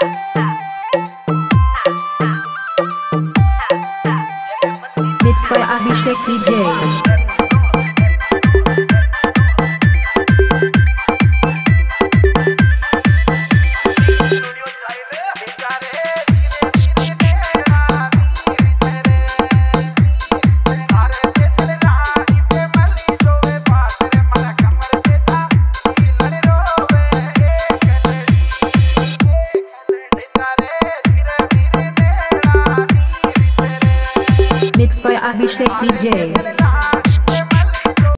Mixed by Abhishek DJ. mixed by Abhishek DJ.